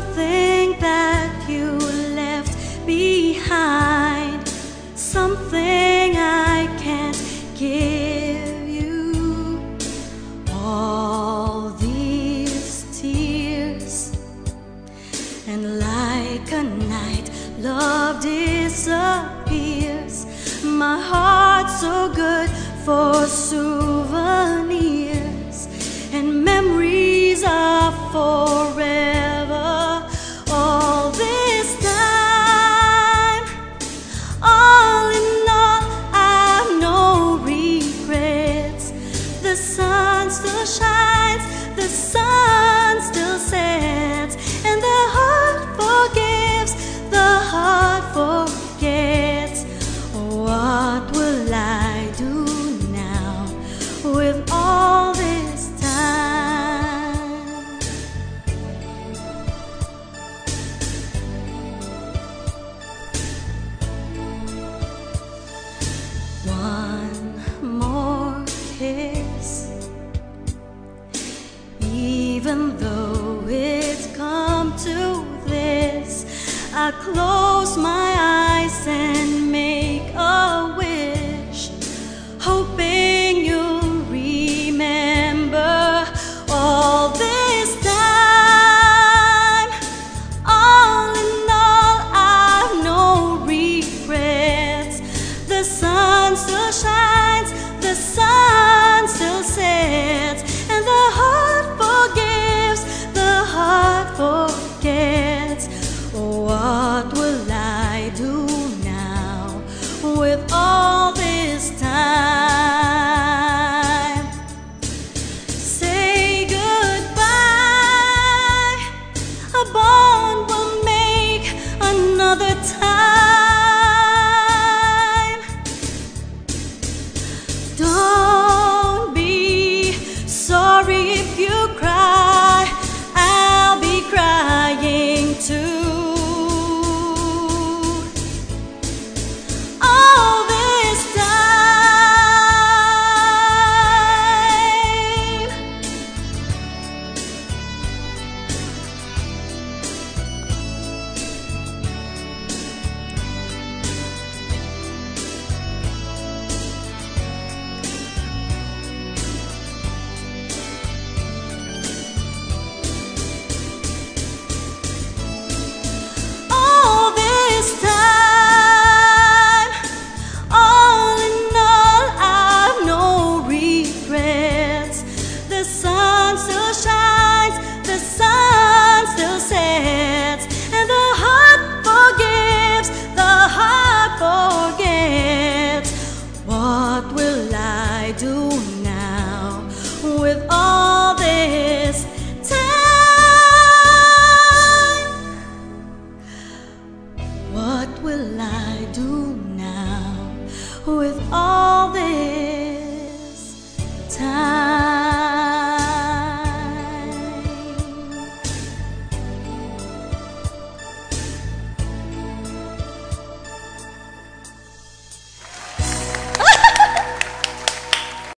something that you left behind, something I can't give you. All these tears, and like a night, love disappears. My heart's so good for soon. sun still shines, the sun. even though it's come to this, I close my eyes and another time.